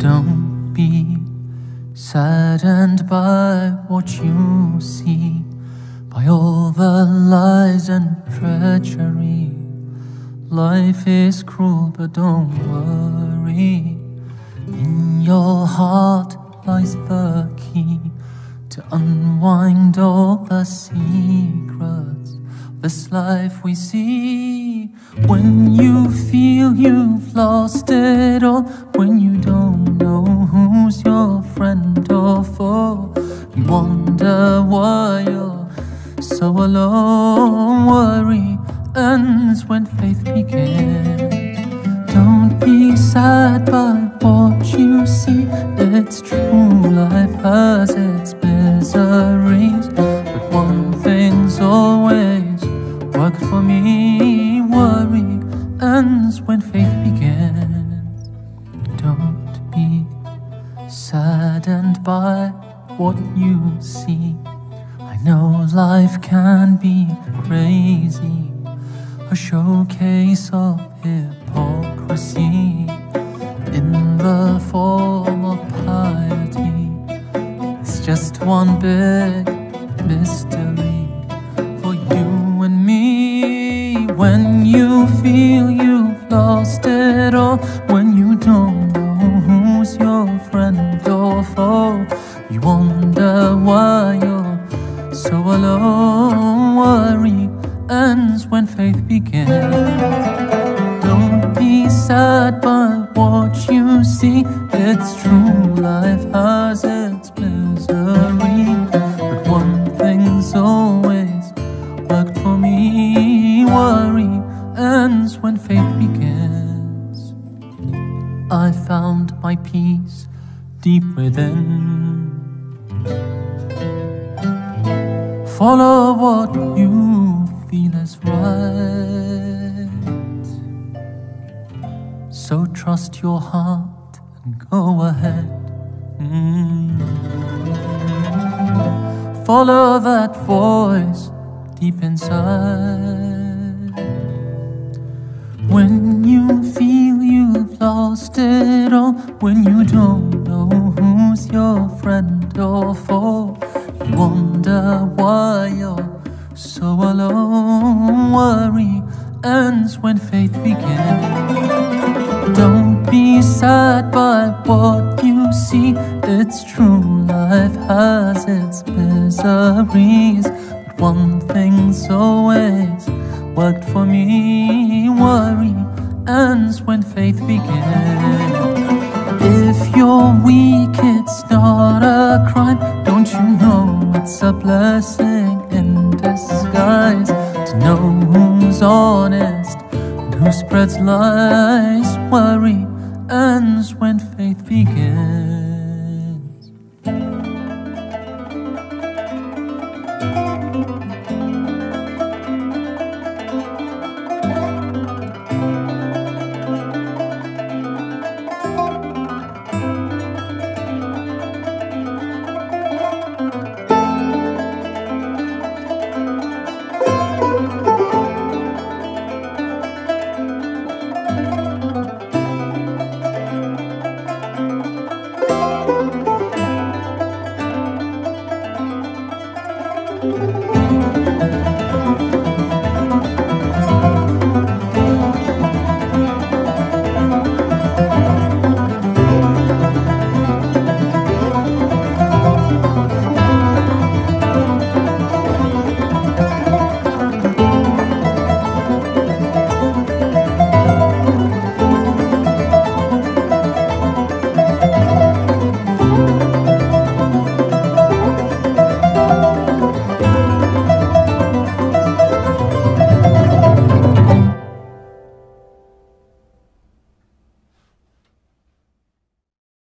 Don't be saddened by what you see, by all the lies and treachery. Life is cruel, but don't worry. In your heart lies the key to unwind all the secrets. This life we see when you feel you've lost it all, when you who's your friend oh, or foe. You wonder why you're so alone. Worry ends when faith begins. Don't be sad by what you see. It's true, life has its miseries. But one thing's always worked for me. Worry ends when faith begins. By what you see. I know life can be crazy, a showcase of hypocrisy in the form of piety. It's just one big mystery for you and me. When you feel you've lost it all, you wonder why you're so alone. Worry ends when faith begins. Don't be sad by what you see. It's true, life has its misery. But one thing's always worked for me. Worry ends when faith begins. I found my peace deep within. Follow what you feel is right. So trust your heart and go ahead. Mm. Follow that voice deep inside. When lost it all, when you don't know who's your friend or foe, you wonder why you're so alone. Worry ends when faith begins. Don't be sad by what you see. It's true, life has its miseries. But one thing's always worked for me. Worry ends when faith begins. If you're weak, it's not a crime. Don't you know it's a blessing in disguise to know who's honest and who spreads lies? Worry ends when faith begins.